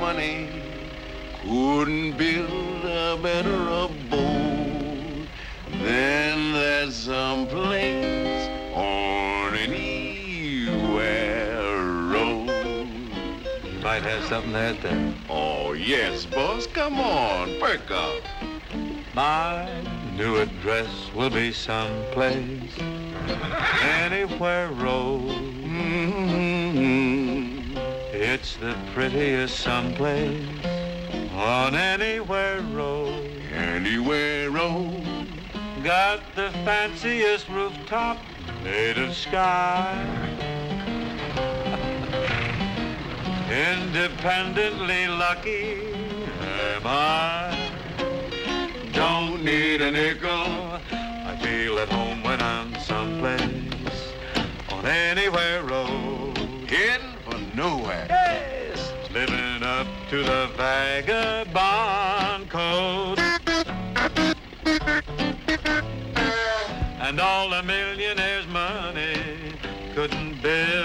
money couldn't build a better abode than that someplace on anywhere road. You might have something there at the... Oh, yes, boss. Come on, perk up. My new address will be someplace, anywhere road. It's the prettiest someplace on anywhere road. Anywhere road. Got the fanciest rooftop made of sky. Independently lucky am I. Don't need a nickel. I feel at home when I'm someplace on anywhere road. Heading for nowhere. Up to the vagabond code. And all the millionaire's money couldn't build